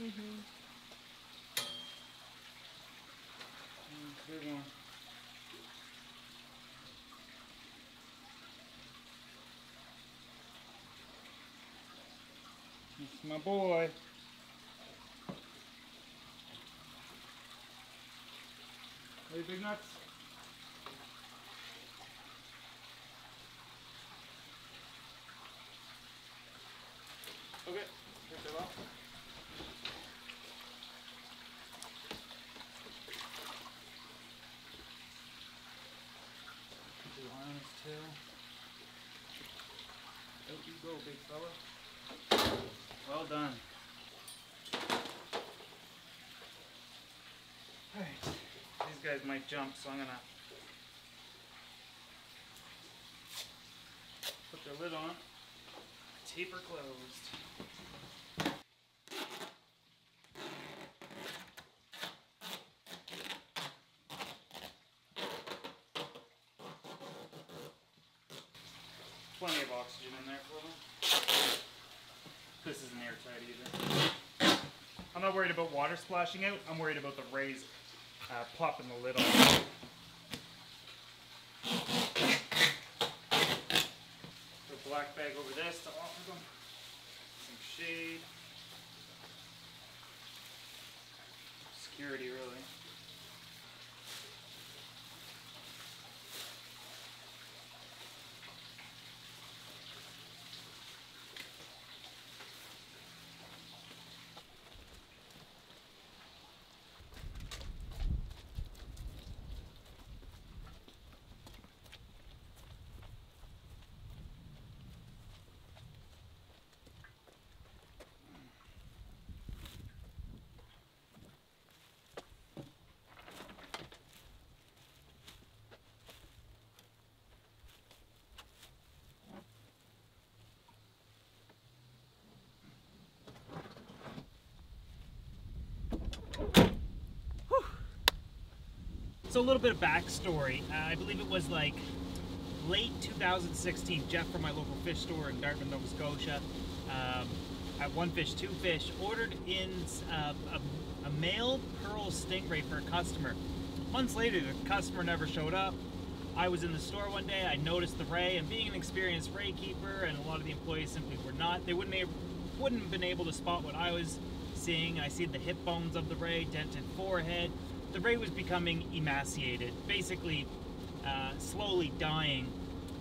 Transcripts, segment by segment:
Mm-hmm. Good one. It's my boy. Hey, big nuts. Okay, take that off. Do on his tail. Out you go, big fella. Well done. Alright, these guys might jump, so I'm gonna put the lid on, taper closed. Plenty of oxygen in there for them. This isn't airtight either. I'm not worried about water splashing out. I'm worried about the rays uh, popping the lid off. Put a black bag over this to offer them some shade. Security, really. So a little bit of backstory. Uh, I believe it was like late 2016. Jeff from my local fish store in Dartmouth, Nova Scotia, um, at One Fish Two Fish, ordered in uh, a, a male pearl stingray for a customer. Months later, the customer never showed up. I was in the store one day. I noticed the ray, and being an experienced ray keeper, and a lot of the employees simply were not. They wouldn't wouldn't have been able to spot what I was seeing. I see the hip bones of the ray, dented forehead. The ray was becoming emaciated, basically uh, slowly dying.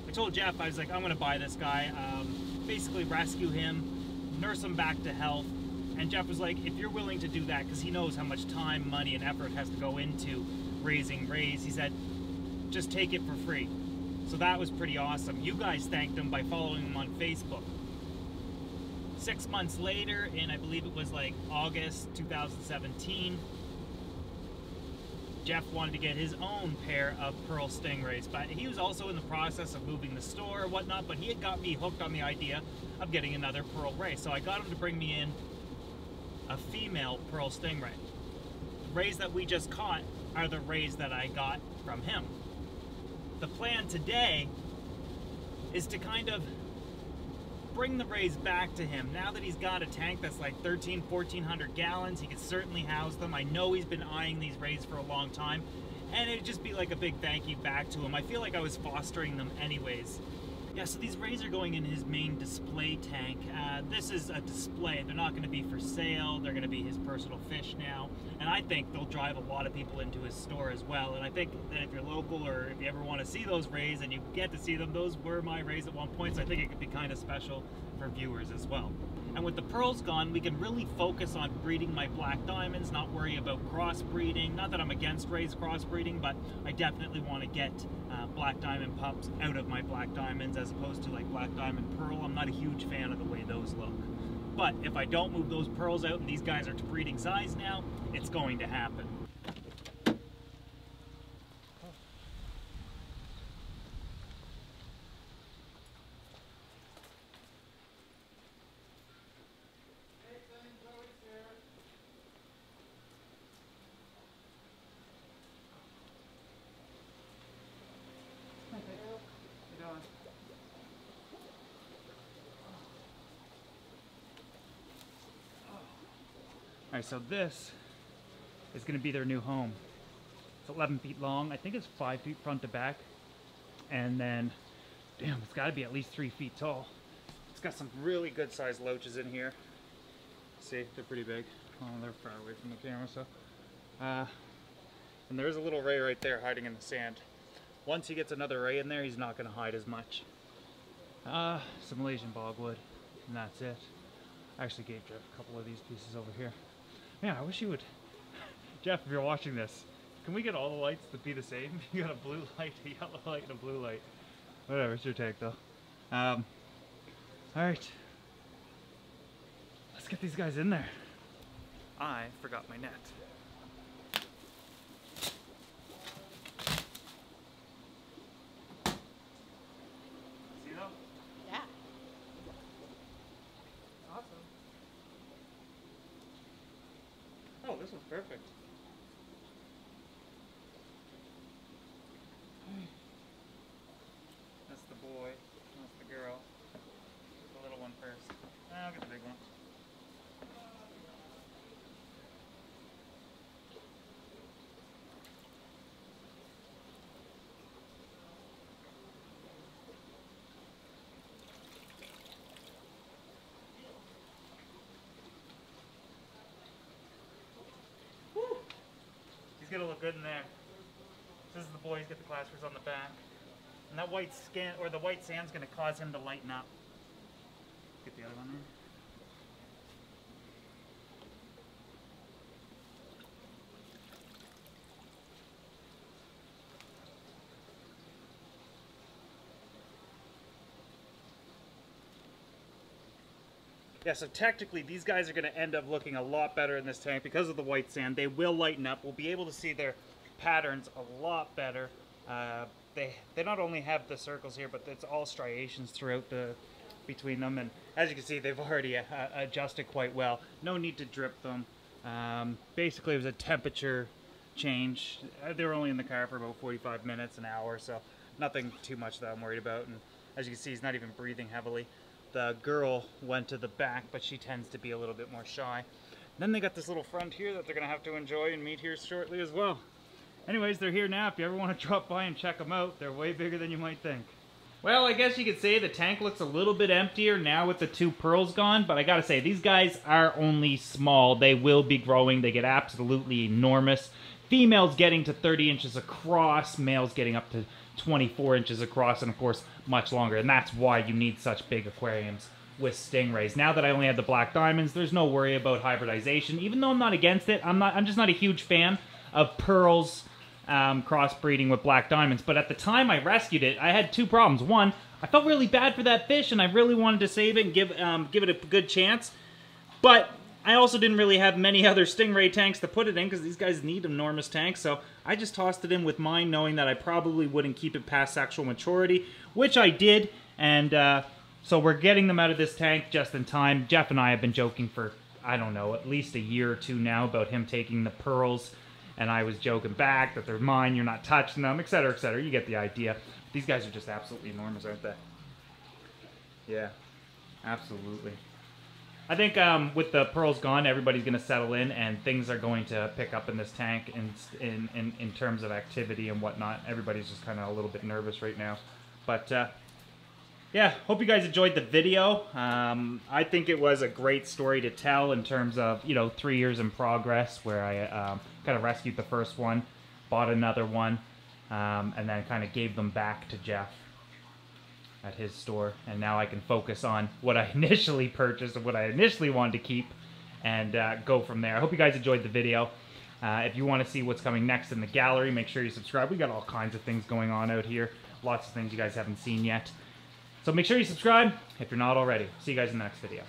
I told Jeff, I was like, I'm gonna buy this guy, um, basically rescue him, nurse him back to health. And Jeff was like, if you're willing to do that, because he knows how much time, money, and effort has to go into raising rays, he said, just take it for free. So that was pretty awesome. You guys thanked him by following him on Facebook. Six months later, and I believe it was like August 2017, Jeff wanted to get his own pair of pearl stingrays, but he was also in the process of moving the store or whatnot. But he had got me hooked on the idea of getting another pearl ray, so I got him to bring me in a female pearl stingray. The rays that we just caught are the rays that I got from him. The plan today is to kind of bring the rays back to him. Now that he's got a tank that's like 13, 1400 gallons, he can certainly house them. I know he's been eyeing these rays for a long time, and it'd just be like a big thank you back to him. I feel like I was fostering them anyways. Yeah, so these rays are going in his main display tank. Uh, this is a display. They're not going to be for sale. They're going to be his personal fish now. And I think they'll drive a lot of people into his store as well. And I think that if you're local or if you ever want to see those rays and you get to see them, those were my rays at one point. So I think it could be kind of special for viewers as well. And with the pearls gone, we can really focus on breeding my black diamonds, not worry about crossbreeding. Not that I'm against rays crossbreeding, but I definitely want to get uh, black diamond pups out of my black diamonds as opposed to like black diamond pearl. I'm not a huge fan of the way those look. But if I don't move those pearls out and these guys are to breeding size now, it's going to happen. You doing? Alright, so this is going to be their new home. It's 11 feet long. I think it's 5 feet front to back. And then, damn, it's got to be at least 3 feet tall. It's got some really good sized loaches in here. See, they're pretty big. Oh, they're far away from the camera, so. Uh, and there's a little ray right there hiding in the sand. Once he gets another ray in there, he's not going to hide as much. Uh, some Malaysian bogwood, and that's it. I actually gave Jeff a couple of these pieces over here. Man, I wish you would. Jeff, if you're watching this, can we get all the lights to be the same? You got a blue light, a yellow light, and a blue light. Whatever, it's your take though. Um, Alright. Let's get these guys in there. I forgot my net. See though? Yeah. Awesome. Oh, this one's perfect. That's the boy. That's the girl. The little one first. I'll get the big one. Gonna look good in there. This is the boys He's the claspers on the back. And that white skin or the white sand's gonna cause him to lighten up. Get the other one there. Yeah, so technically these guys are going to end up looking a lot better in this tank because of the white sand. They will lighten up. We'll be able to see their patterns a lot better. Uh, they they not only have the circles here, but it's all striations throughout the between them. And as you can see, they've already uh, adjusted quite well. No need to drip them. Um, basically, it was a temperature change. Uh, They were only in the car for about 45 minutes, an hour, so nothing too much that I'm worried about. And as you can see, he's not even breathing heavily. The girl went to the back, but she tends to be a little bit more shy. Then they got this little front here that they're to have to enjoy and meet here shortly as well. Anyways, they're here now. If you ever want to drop by and check them out, they're way bigger than you might think. Well, I guess you could say the tank looks a little bit emptier now with the two pearls gone, but I gotta say, these guys are only small. They will be growing. They get absolutely enormous. Females getting to 30 inches across, males getting up to 24 inches across, and of course, much longer. And that's why you need such big aquariums with stingrays. Now that I only have the black diamonds, there's no worry about hybridization. Even though I'm not against it, I'm not. I'm just not a huge fan of pearls um, crossbreeding with black diamonds. But at the time I rescued it, I had two problems. One, I felt really bad for that fish, and I really wanted to save it and give um, give it a good chance. But I also didn't really have many other stingray tanks to put it in because these guys need enormous tanks. So I just tossed it in with mine, knowing that I probably wouldn't keep it past sexual maturity, which I did. And uh, so we're getting them out of this tank just in time. Jeff and I have been joking for I don't know at least a year or two now about him taking the pearls and I was joking back that they're mine, you're not touching them, etc., etc. You get the idea. These guys are just absolutely enormous, aren't they? Yeah, absolutely. I think um, with the pearls gone, everybody's going to settle in, and things are going to pick up in this tank in in in, in terms of activity and whatnot. Everybody's just kind of a little bit nervous right now, but. Uh, yeah, hope you guys enjoyed the video. Um, I think it was a great story to tell in terms of, you know, three years in progress where I um, kind of rescued the first one, bought another one, um, and then kind of gave them back to Jeff at his store. And now I can focus on what I initially purchased and what I initially wanted to keep and uh, go from there. I hope you guys enjoyed the video. Uh, if you want to see what's coming next in the gallery, make sure you subscribe. We got all kinds of things going on out here. Lots of things you guys haven't seen yet. So make sure you subscribe if you're not already. See you guys in the next video.